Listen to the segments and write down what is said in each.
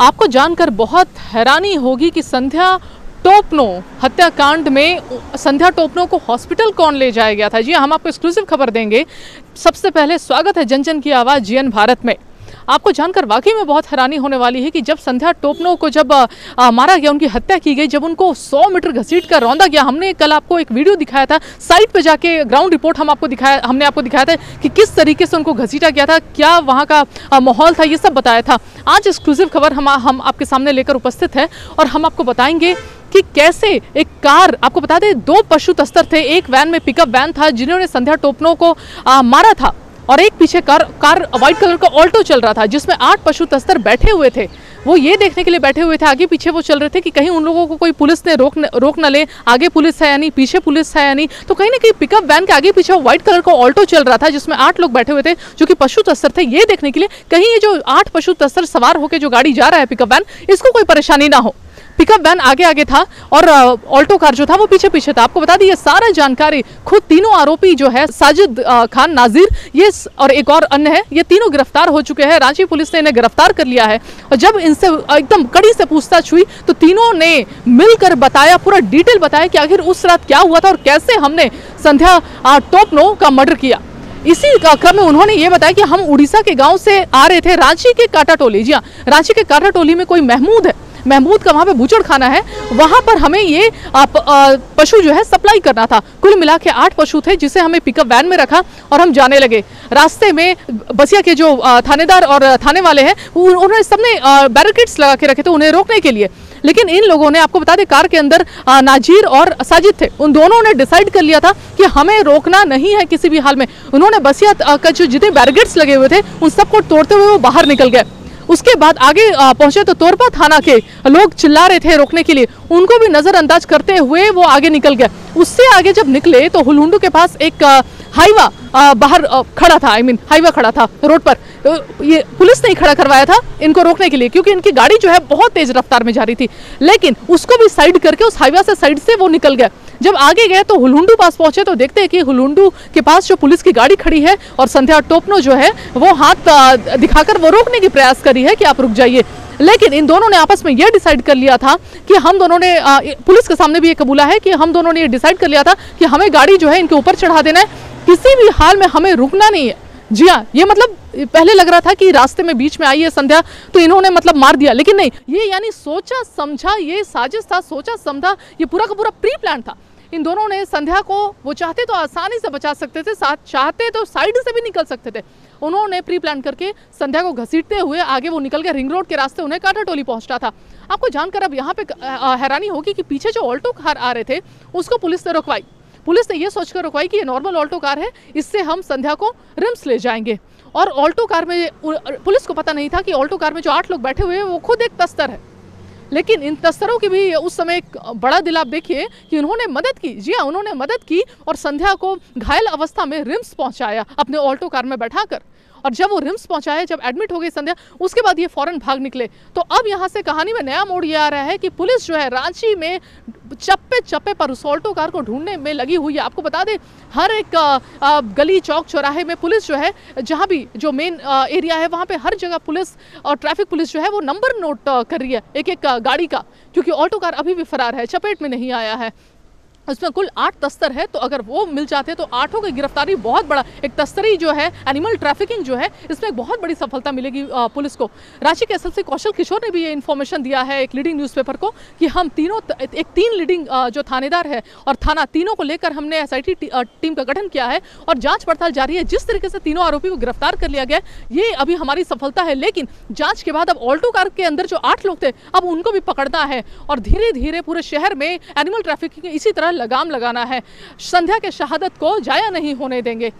आपको जानकर बहुत हैरानी होगी कि संध्या टोपनो हत्याकांड में संध्या टोपनो को हॉस्पिटल कौन ले जाया गया था? जी हाँ, हम आपको एक्सक्लूसिव खबर देंगे। सबसे पहले स्वागत है जनजन जन की आवाज़ जीएन भारत में। आपको जानकर वाकई में बहुत हैरानी होने वाली है कि जब संध्या टोपनो को जब आ, मारा गया उनकी हत्या की गई जब उनको 100 मीटर घसीट कर रौंदा गया हमने कल आपको एक वीडियो दिखाया था साइट पे जाके ग्राउंड रिपोर्ट हम आपको दिखाया हमने आपको दिखाया था कि किस तरीके से उनको घसीटा गया था क्या वहाँ का माहौल था ये सब बताया था। आज एक्सक्लूसिव खबर हम हम आपके सामने लेकर उपस्थित है और हम आपको बताएँगे कि कैसे एक कार आपको बता दें दो पशु तस्तर थे एक वैन में पिकअप वैन था जिन्होंने संध्या टोपनों को आ, मारा था। और एक पीछे कार कार व्हाइट कलर का ऑल्टो चल रहा था जिसमें आठ पशु तस्तर बैठे हुए थे। वो ये देखने के लिए बैठे हुए थे आगे पीछे वो चल रहे थे कि कहीं उन लोगों को कोई पुलिस ने रोक न, रोक न ले आगे पुलिस है यानी पीछे पुलिस है यानी तो कहीं ना कहीं पिकअप वैन के आगे पीछे व्हाइट कलर का ऑल्टो चल रहा था जिसमें आठ लोग बैठे हुए थे जो कि पशु तस्तर थे। ये देखने के लिए कहीं ये जो आठ पशु तस्तर सवार होकर जो गाड़ी जा रहा है पिकअप वैन इसको कोई परेशानी ना हो। पिकअप वैन आगे आगे था और ऑल्टो कार जो था वो पीछे पीछे था। आपको बता दी, ये सारा जानकारी खुद तीनों आरोपी जो है, साजिद खान नाजिर, ये और एक और अन्य है, ये तीनों गिरफ़्तार हो चुके हैं। रांची पुलिस ने इन्हें गिरफ़्तार कर लिया है। और जब इनसे एकदम कड़ी से पूछताछ हुई तो तीनों ने मिलकर बताया, पूरा डिटेल बताया कि आखिर उस रात क्या हुआ था और कैसे हमने संध्या टोपनो का मर्डर किया। इसी क्रम में उन्होंने ये बताया कि हम उड़ीसा के गाँव से आ रहे थे, रांची के काटा टोली। जी हाँ रांची के काटा टोली में कोई महमूद है? महमूद का वहाँ पे बूचड़ खाना है। वहाँ पर हमें ये पशु जो है सप्लाई करना था। कुल मिला के आठ पशु थे जिसे हमें पिकअप वैन में रखा और हम जाने लगे। रास्ते में बसिया के जो थानेदार और थाने वाले हैं उन्होंने सबने बैरिकेड्स लगा के रखे थे उन्हें रोकने के लिए। लेकिन इन लोगों ने, आपको बता दें, कार के अंदर नाजीर और साजिद थे। उन दोनों ने डिसाइड कर लिया था कि हमें रोकना नहीं है किसी भी हाल में। उन्होंने बसिया का जो जितने बैरिकेड्स लगे हुए थे, उन सबको तोड़ते हुए वो बाहर निकल गए। उसके बाद आगे पहुँचे तो तोरपा थाना के लोग चिल्ला रहे थे रोकने के लिए। उनको भी नजरअंदाज करते हुए वो आगे निकल गया उससे आगे जब निकले तो हुलुंडू के पास एक हाईवा बाहर खड़ा था आई मीन हाईवा खड़ा था रोड पर। तो ये पुलिस ने खड़ा करवाया था इनको रोकने के लिए, क्योंकि इनकी गाड़ी जो है बहुत तेज रफ्तार में जा रही थी। लेकिन उसको भी साइड करके उस हाईवा से साइड से वो निकल गया जब आगे गए तो हुलुंडू पास पहुँचे तो देखते हैं कि हुलुंडू के पास जो पुलिस की गाड़ी खड़ी है और संध्या टोपनो जो है, वो हाथ दिखाकर वो रोकने की प्रयास करी है कि आप रुक जाइए। लेकिन इन दोनों ने आपस में यह डिसाइड कर लिया था कि हम दोनों ने पुलिस के सामने भी ये कबूला है कि हम दोनों ने ये डिसाइड कर लिया था कि हमें गाड़ी जो है इनके ऊपर चढ़ा देना है। किसी भी हाल में हमें रुकना नहीं है। जी हाँ ये मतलब पहले लग रहा था कि रास्ते में बीच में आई है संध्या तो इन्होंने मतलब मार दिया। लेकिन नहीं, ये यानी सोचा समझा, ये साजिश था, सोचा समझा, ये पूरा का पूरा प्री प्लान था। इन दोनों ने संध्या को, वो चाहते तो आसानी से बचा सकते थे, साथ चाहते तो साइड से भी निकल सकते थे। उन्होंने प्री प्लान करके संध्या को घसीटते हुए आगे वो निकल गए रिंग रोड के रास्ते उन्हें काटा टोली पहुँचना था। आपको जानकर अब यहाँ पे हैरानी होगी कि पीछे जो ऑल्टो कार आ रहे थे, उसको पुलिस ने रुकवाई। पुलिस ने यह सोचकर रुकवाई कि ये नॉर्मल ऑल्टो कार है, इससे हम संध्या को रिम्स ले जाएँगे। और ऑल्टो कार में पुलिस को पता नहीं था कि ऑल्टो कार में जो आठ लोग बैठे हुए हैं, वो खुद एक तस्तर है। लेकिन इन तस्तरों की भी उस समय एक बड़ा दिल आप देखिए कि उन्होंने मदद की। जी हाँ उन्होंने मदद की और संध्या को घायल अवस्था में रिम्स पहुँचाया अपने ऑल्टो कार में बैठाकर। और जब वो रिम्स पहुँचाया जब एडमिट हो गई संध्या, उसके बाद ये फ़ौरन भाग निकले। तो अब यहाँ से कहानी में नया मोड़ ये आ रहा है कि पुलिस जो है रांची में चप्पे चप्पे पर उस ऑल्टो कार को ढूँढने में लगी हुई है। आपको बता दें, हर एक गली चौक चौराहे में पुलिस जो है, जहाँ भी जो मेन एरिया है, वहाँ पे हर जगह पुलिस और ट्रैफ़िक पुलिस जो है, वो नंबर नोट कर रही है एक एक गाड़ी का। क्योंकि ऑल्टो कार अभी भी फरार है, चपेट में नहीं आया है। उसमें कुल आठ तस्तर है तो अगर वो मिल जाते हैं तो आठों की गिरफ्तारी बहुत बड़ा एक तस्तरी जो है एनिमल ट्रैफिकिंग जो है इसमें बहुत बड़ी सफलता मिलेगी पुलिस को। रांची के एसएसपी कौशल किशोर ने भी ये इन्फॉर्मेशन दिया है एक लीडिंग न्यूज़पेपर को कि हम तीनों एक तीन लीडिंग जो थानेदार है और थाना तीनों को लेकर हमने एस टी, टीम का गठन किया है और जाँच पड़ताल जारी है। जिस तरीके से तीनों आरोपी को गिरफ़्तार कर लिया गया ये अभी हमारी सफलता है लेकिन जाँच के बाद अब ऑल्टो कार के अंदर जो आठ लोग थे अब उनको भी पकड़ना है और धीरे धीरे पूरे शहर में एनिमल ट्रैफिकिंग इसी तरह लगाम लगाना है। संध्या के शहादत को जाया नहीं होने देंगे।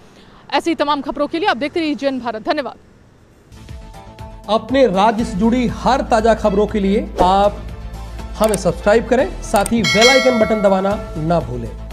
ऐसी तमाम खबरों के लिए आप देखते रहिए जैन भारत। धन्यवाद। अपने राज्य से जुड़ी हर ताज़ा खबरों के लिए आप हमें सब्सक्राइब करें, साथ ही बेल आइकन बटन दबाना ना भूलें।